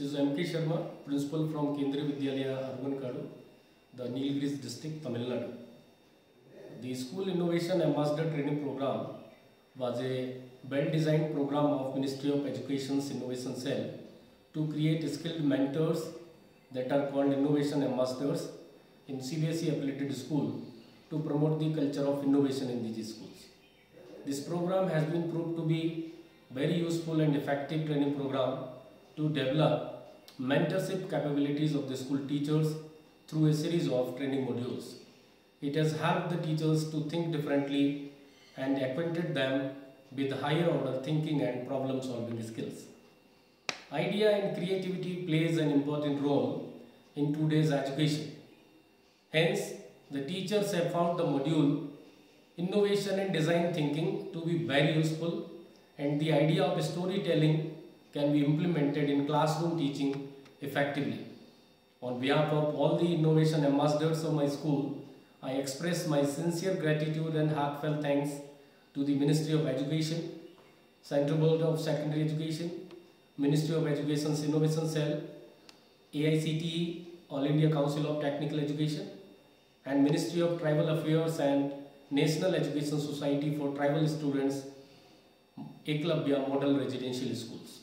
This is M.K. Sharma, principal from Kendriya Vidyalaya Aruvankadu, the Nilgiris district, Tamil Nadu. The School Innovation Ambassador Training Program was a well-designed program of Ministry of Education's Innovation Cell to create skilled mentors that are called Innovation Ambassadors in CBSE affiliated school to promote the culture of innovation in these schools. This program has been proved to be very useful and effective training program to develop mentorship capabilities of the school teachers through a series of training modules. It has helped the teachers to think differently and acquainted them with higher order thinking and problem solving skills. Idea and creativity plays an important role in today's education. Hence, the teachers have found the module innovation and design thinking to be very useful and the idea of storytelling can be implemented in classroom teaching effectively. On behalf of all the innovation ambassadors of my school, I express my sincere gratitude and heartfelt thanks to the Ministry of Education, Central Board of Secondary Education, Ministry of Education's Innovation Cell, AICTE, All India Council of Technical Education, and Ministry of Tribal Affairs and National Education Society for Tribal Students, Eklavya Model Residential Schools.